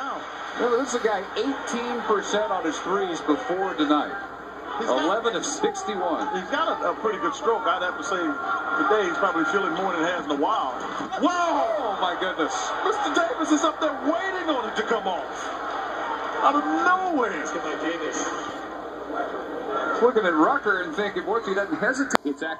Oh. Well, this is a guy 18% on his threes before tonight. he's got- 11 of 61. He's got a, a pretty good stroke. I'd have to say today he's probably feeling more than he has in a while. Wow! Oh my goodness. Mr. Davis is up there waiting on it to come off. Out of nowhere. Looking at Rucker and thinking, boy, if he doesn't hesitate. It's academic.